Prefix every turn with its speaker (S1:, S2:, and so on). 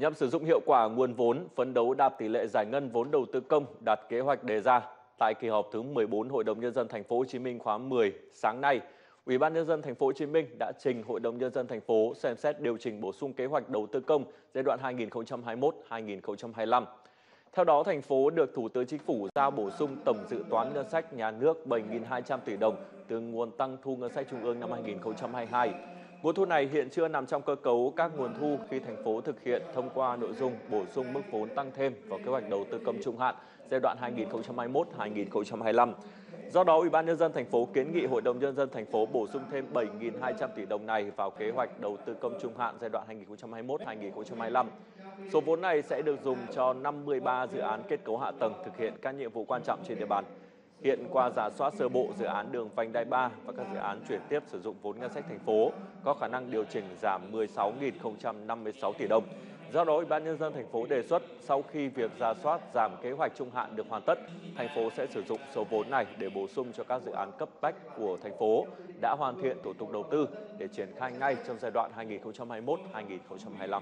S1: Nhằm sử dụng hiệu quả nguồn vốn, phấn đấu đạt tỷ lệ giải ngân vốn đầu tư công đạt kế hoạch đề ra. Tại kỳ họp thứ 14 Hội đồng nhân dân thành phố Hồ Chí Minh khóa 10 sáng nay, Ủy ban nhân dân thành phố Hồ Chí Minh đã trình Hội đồng nhân dân thành phố xem xét điều chỉnh bổ sung kế hoạch đầu tư công giai đoạn 2021-2025. Theo đó, thành phố được Thủ tướng Chính phủ giao bổ sung tổng dự toán ngân sách nhà nước 7.200 tỷ đồng từ nguồn tăng thu ngân sách trung ương năm 2022 Nguồn thu này hiện chưa nằm trong cơ cấu các nguồn thu khi thành phố thực hiện thông qua nội dung bổ sung mức vốn tăng thêm vào kế hoạch đầu tư công trung hạn giai đoạn 2021-2025. Do đó, Ủy ban nhân dân thành phố kiến nghị Hội đồng nhân dân thành phố bổ sung thêm 7.200 tỷ đồng này vào kế hoạch đầu tư công trung hạn giai đoạn 2021-2025. Số vốn này sẽ được dùng cho 53 dự án kết cấu hạ tầng thực hiện các nhiệm vụ quan trọng trên địa bàn. Hiện qua giả soát sơ bộ dự án đường vành đai 3 và các dự án chuyển tiếp sử dụng vốn ngân sách thành phố có khả năng điều chỉnh giảm 16.056 tỷ đồng. Do đó, Ủy ban nhân dân thành phố đề xuất sau khi việc giả soát giảm kế hoạch trung hạn được hoàn tất, thành phố sẽ sử dụng số vốn này để bổ sung cho các dự án cấp bách của thành phố đã hoàn thiện thủ tục đầu tư để triển khai ngay trong giai đoạn 2021-2025.